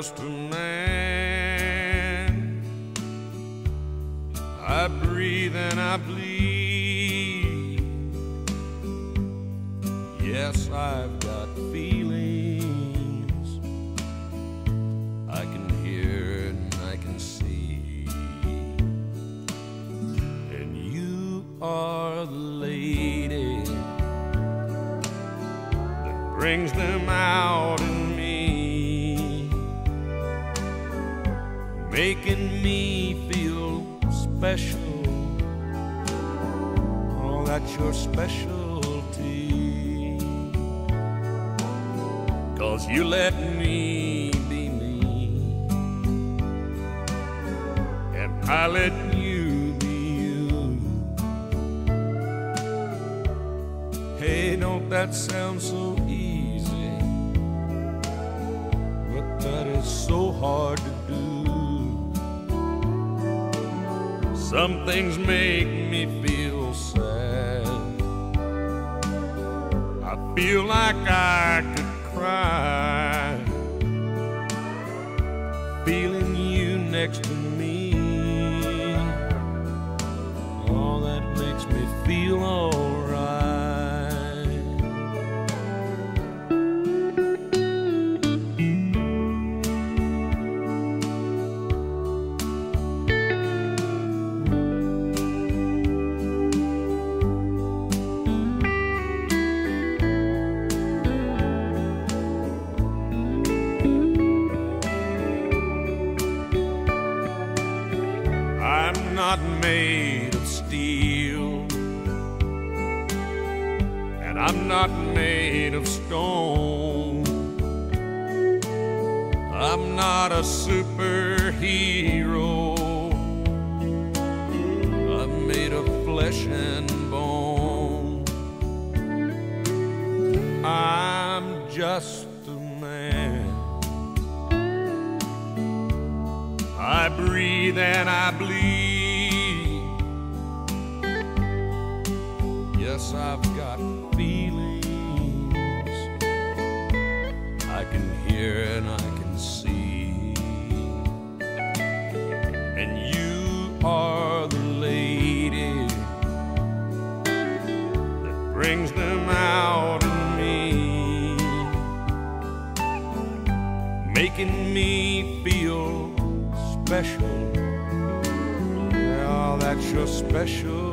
just a man. I breathe and I bleed. Yes, I've got feelings. I can hear and I can see. And you are the lady that brings them out in me, making me feel special. Oh, that's your specialty. Cause you let me be me, and I let you be you. Hey, don't that sound so easy? But that is so hard Some things make me feel sad. I feel like I could cry. Feeling you next to me. Oh, that makes me feel alright. Not made of steel, and I'm not made of stone. I'm not a superhero. I'm made of flesh and bone. I'm just a man. I breathe and I bleed. I've got feelings. I can hear and I can see. And you are the lady that brings them out in me, making me feel special. Yeah, that's your special